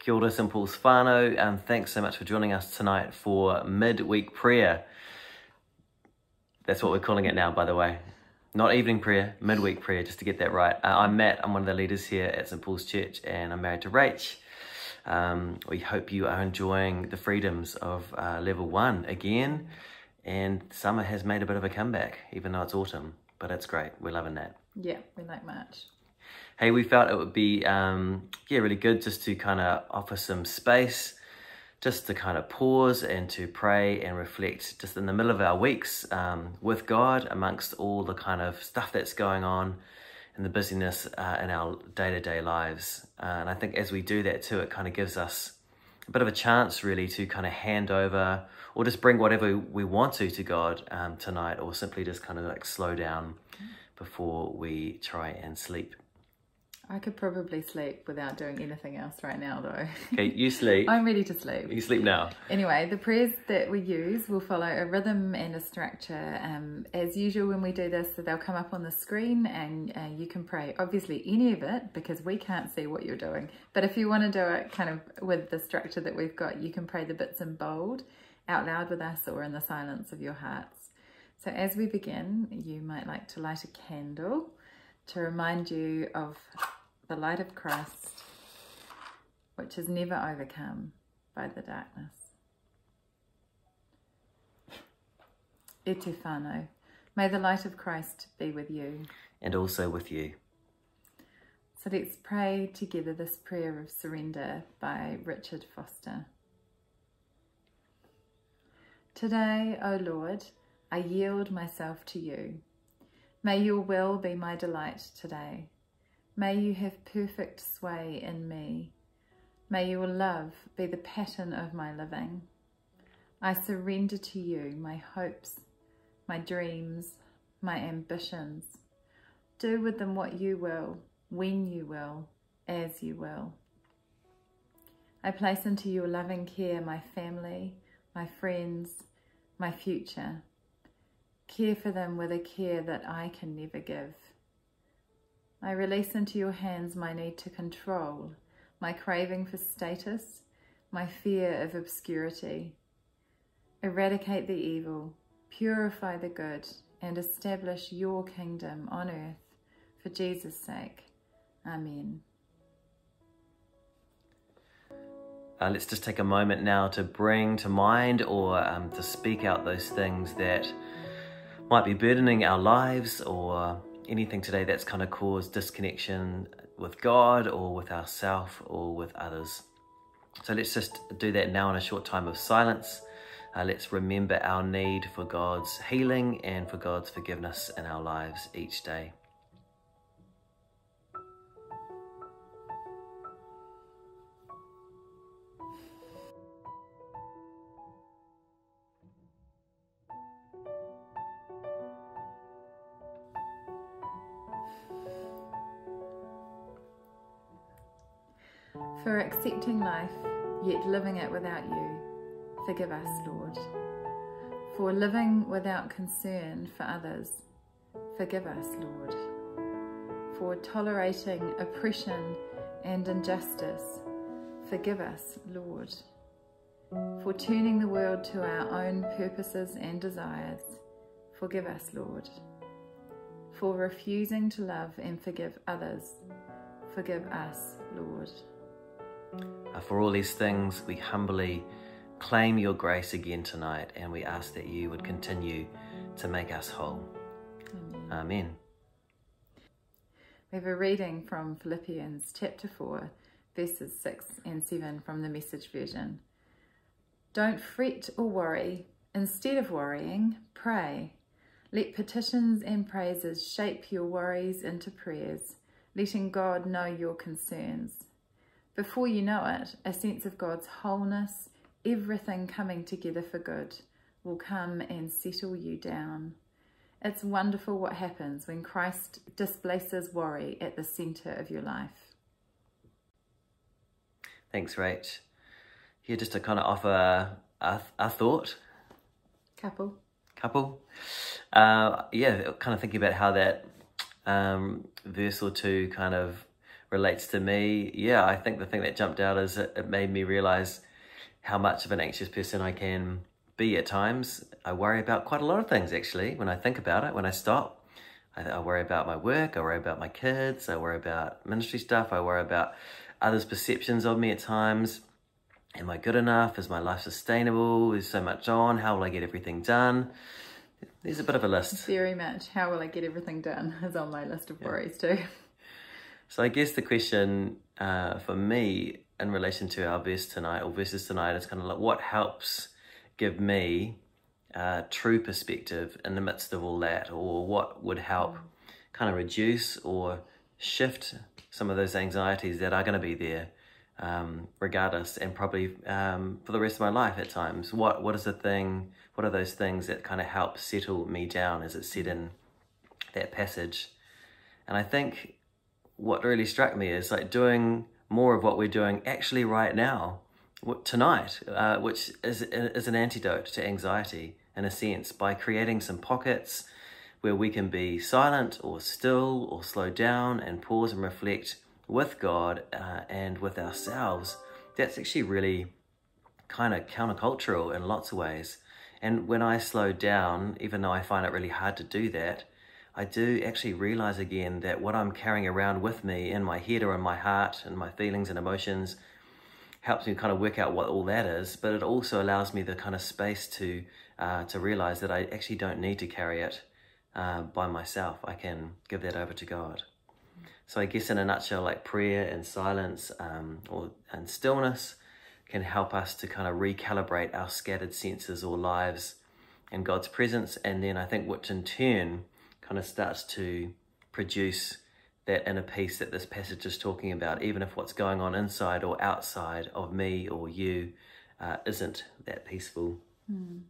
Kia ora, St. Paul's and thanks so much for joining us tonight for midweek prayer. That's what we're calling it now, by the way. Not evening prayer, midweek prayer, just to get that right. Uh, I'm Matt, I'm one of the leaders here at St. Paul's Church, and I'm married to Rach. Um, we hope you are enjoying the freedoms of uh, level one again, and summer has made a bit of a comeback, even though it's autumn, but it's great. We're loving that. Yeah, we like March hey, we felt it would be, um, yeah, really good just to kind of offer some space, just to kind of pause and to pray and reflect just in the middle of our weeks um, with God amongst all the kind of stuff that's going on and the busyness uh, in our day-to-day lives. Uh, and I think as we do that too, it kind of gives us a bit of a chance really to kind of hand over or just bring whatever we want to to God um, tonight or simply just kind of like slow down before we try and sleep. I could probably sleep without doing anything else right now though. Okay, you sleep. I'm ready to sleep. You sleep now. Anyway, the prayers that we use will follow a rhythm and a structure. Um, as usual when we do this, they'll come up on the screen and uh, you can pray obviously any of it because we can't see what you're doing. But if you want to do it kind of with the structure that we've got, you can pray the bits in bold out loud with us or in the silence of your hearts. So as we begin, you might like to light a candle to remind you of the light of Christ, which is never overcome by the darkness. E te whānau. May the light of Christ be with you. And also with you. So let's pray together this prayer of surrender by Richard Foster. Today, O Lord, I yield myself to you. May your will be my delight today. May you have perfect sway in me. May your love be the pattern of my living. I surrender to you my hopes, my dreams, my ambitions. Do with them what you will, when you will, as you will. I place into your loving care my family, my friends, my future. Care for them with a care that I can never give. I release into your hands my need to control, my craving for status, my fear of obscurity. Eradicate the evil, purify the good, and establish your kingdom on earth for Jesus' sake. Amen. Uh, let's just take a moment now to bring to mind or um, to speak out those things that might be burdening our lives or anything today that's kind of caused disconnection with God or with ourself or with others. So let's just do that now in a short time of silence. Uh, let's remember our need for God's healing and for God's forgiveness in our lives each day. Yet living it without you, forgive us, Lord. For living without concern for others, forgive us, Lord. For tolerating oppression and injustice, forgive us, Lord. For turning the world to our own purposes and desires, forgive us, Lord. For refusing to love and forgive others, forgive us, Lord. Uh, for all these things, we humbly claim your grace again tonight and we ask that you would continue to make us whole. Amen. Amen. We have a reading from Philippians chapter 4, verses 6 and 7 from the message version. Don't fret or worry. Instead of worrying, pray. Let petitions and praises shape your worries into prayers, letting God know your concerns. Before you know it, a sense of God's wholeness, everything coming together for good, will come and settle you down. It's wonderful what happens when Christ displaces worry at the centre of your life. Thanks, Rach. Here, just to kind of offer a, a thought. Couple. Couple. Uh, yeah, kind of thinking about how that um, verse or two kind of relates to me, yeah, I think the thing that jumped out is it, it made me realize how much of an anxious person I can be at times. I worry about quite a lot of things actually when I think about it, when I stop. I, I worry about my work, I worry about my kids, I worry about ministry stuff, I worry about others' perceptions of me at times. Am I good enough? Is my life sustainable? Is so much on? How will I get everything done? There's a bit of a list. Very much. How will I get everything done is on my list of worries too. So I guess the question uh, for me in relation to our verse tonight or verses tonight is kind of like what helps give me a true perspective in the midst of all that or what would help kind of reduce or shift some of those anxieties that are going to be there um, regardless and probably um, for the rest of my life at times. What what is the thing what are those things that kind of help settle me down as it said in that passage? And i think what really struck me is like doing more of what we're doing actually right now tonight uh, which is, is an antidote to anxiety in a sense by creating some pockets where we can be silent or still or slow down and pause and reflect with God uh, and with ourselves, that's actually really kind of countercultural in lots of ways. And when I slow down, even though I find it really hard to do that, I do actually realize again that what I'm carrying around with me in my head or in my heart and my feelings and emotions helps me kind of work out what all that is. But it also allows me the kind of space to uh, to realize that I actually don't need to carry it uh, by myself. I can give that over to God. So I guess in a nutshell, like prayer and silence um, or and stillness can help us to kind of recalibrate our scattered senses or lives in God's presence. And then I think which in turn kind of starts to produce that inner peace that this passage is talking about, even if what's going on inside or outside of me or you uh, isn't that peaceful. Mm.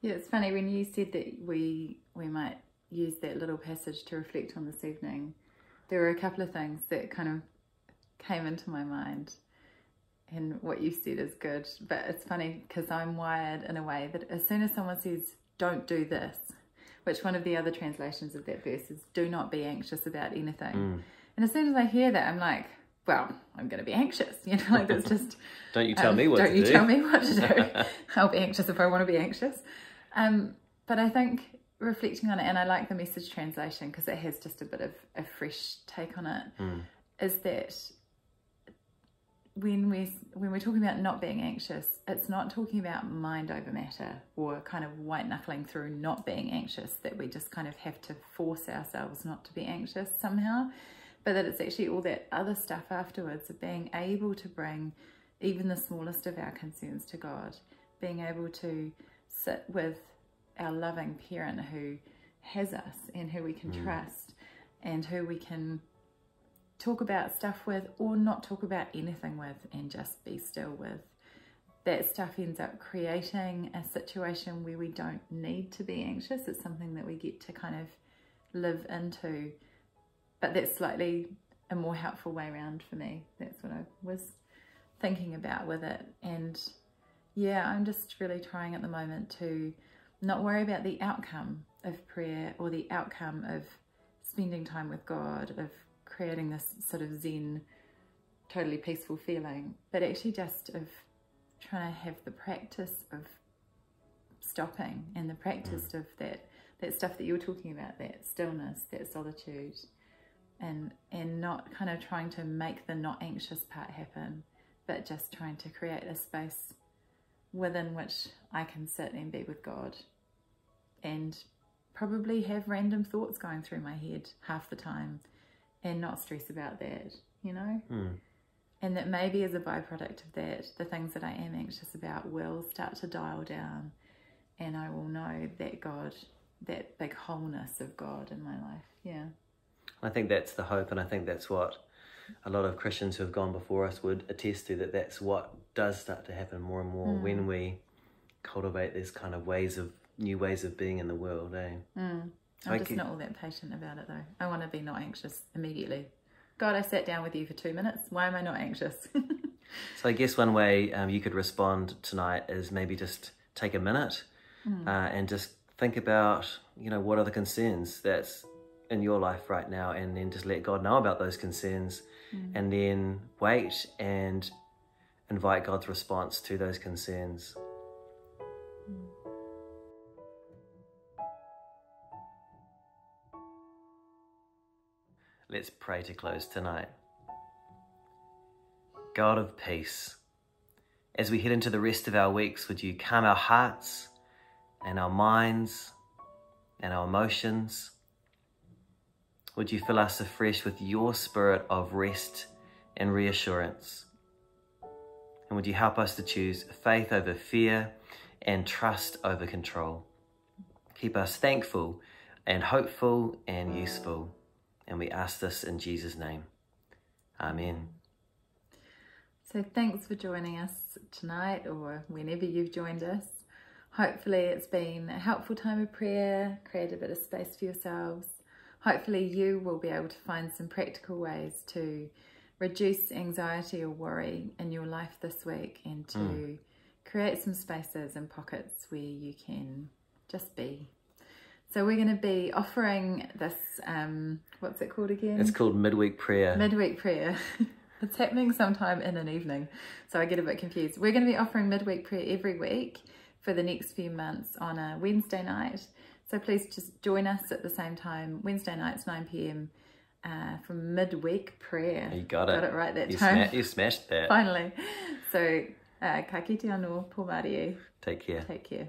Yeah, it's funny when you said that we we might use that little passage to reflect on this evening there were a couple of things that kind of came into my mind and what you said is good but it's funny because i'm wired in a way that as soon as someone says don't do this which one of the other translations of that verse is do not be anxious about anything mm. and as soon as i hear that i'm like well i'm going to be anxious you know like it's just don't you tell um, me what to don't you do. tell me what to do i'll be anxious if i want to be anxious um, but i think reflecting on it, and I like the message translation because it has just a bit of a fresh take on it. Mm. Is that when we when we're talking about not being anxious, it's not talking about mind over matter or kind of white knuckling through not being anxious. That we just kind of have to force ourselves not to be anxious somehow, but that it's actually all that other stuff afterwards of being able to bring even the smallest of our concerns to God, being able to sit with our loving parent who has us and who we can mm. trust and who we can talk about stuff with or not talk about anything with and just be still with. That stuff ends up creating a situation where we don't need to be anxious. It's something that we get to kind of live into, but that's slightly a more helpful way around for me. That's what I was thinking about with it. And yeah, I'm just really trying at the moment to not worry about the outcome of prayer or the outcome of spending time with God, of creating this sort of zen, totally peaceful feeling, but actually just of trying to have the practice of stopping and the practice mm. of that that stuff that you were talking about, that stillness, that solitude, and and not kind of trying to make the not anxious part happen, but just trying to create a space within which I can sit and be with God and probably have random thoughts going through my head half the time and not stress about that, you know? Mm. And that maybe as a byproduct of that, the things that I am anxious about will start to dial down and I will know that God, that big wholeness of God in my life. Yeah. I think that's the hope, and I think that's what a lot of Christians who have gone before us would attest to that that's what does start to happen more and more mm. when we cultivate these kind of ways of new ways of being in the world, eh? Mm. I'm just not all that patient about it though. I want to be not anxious immediately. God, I sat down with you for two minutes. Why am I not anxious? so I guess one way um, you could respond tonight is maybe just take a minute mm. uh, and just think about, you know, what are the concerns that's in your life right now and then just let God know about those concerns mm. and then wait and invite God's response to those concerns. Mm. Let's pray to close tonight. God of peace, as we head into the rest of our weeks, would you calm our hearts and our minds and our emotions? Would you fill us afresh with your spirit of rest and reassurance? And would you help us to choose faith over fear and trust over control? Keep us thankful and hopeful and useful. And we ask this in Jesus' name. Amen. So thanks for joining us tonight or whenever you've joined us. Hopefully it's been a helpful time of prayer, create a bit of space for yourselves. Hopefully you will be able to find some practical ways to reduce anxiety or worry in your life this week and to mm. create some spaces and pockets where you can just be. So we're going to be offering this, um, what's it called again? It's called Midweek Prayer. Midweek Prayer. It's happening sometime in an evening, so I get a bit confused. We're going to be offering midweek prayer every week for the next few months on a Wednesday night. So please just join us at the same time, Wednesday nights, 9pm, uh, for midweek prayer. You got it. Got it right that you time. Sma you smashed that. Finally. So, uh, ka kite anō, Take care. Take care.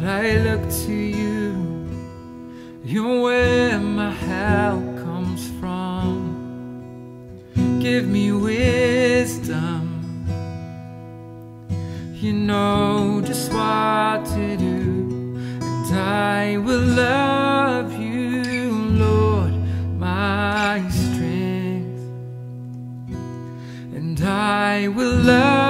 God, I look to you. You're where my help comes from. Give me wisdom. You know just what to do, and I will love you, Lord, my strength, and I will love